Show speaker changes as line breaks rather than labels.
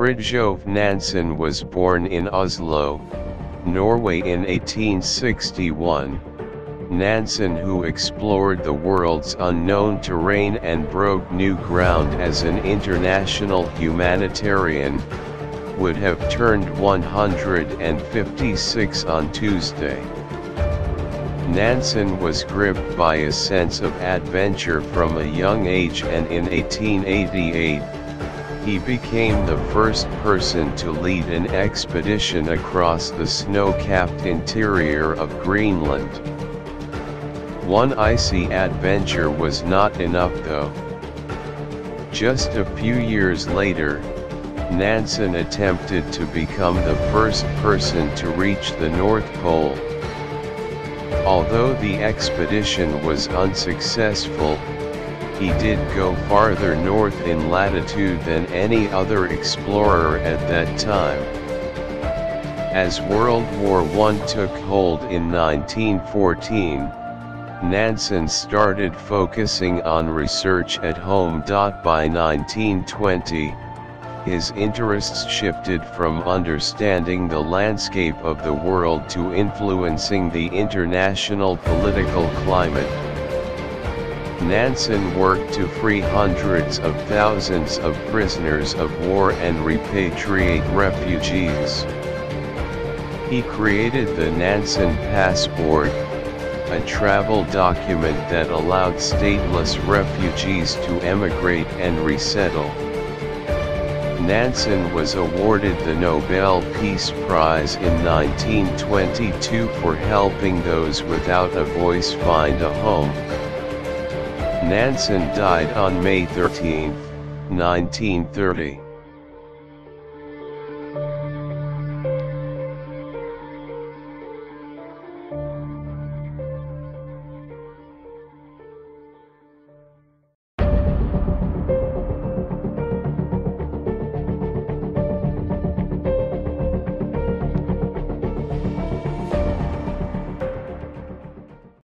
Fridtjof Nansen was born in Oslo, Norway in 1861. Nansen who explored the world's unknown terrain and broke new ground as an international humanitarian, would have turned 156 on Tuesday. Nansen was gripped by a sense of adventure from a young age and in 1888, he became the first person to lead an expedition across the snow-capped interior of Greenland. One icy adventure was not enough though. Just a few years later, Nansen attempted to become the first person to reach the North Pole. Although the expedition was unsuccessful, he did go farther north in latitude than any other explorer at that time. As World War I took hold in 1914, Nansen started focusing on research at home. By 1920, his interests shifted from understanding the landscape of the world to influencing the international political climate. Nansen worked to free hundreds of thousands of prisoners of war and repatriate refugees. He created the Nansen Passport, a travel document that allowed stateless refugees to emigrate and resettle. Nansen was awarded the Nobel Peace Prize in 1922 for helping those without a voice find a home. Nansen died on May 13, 1930.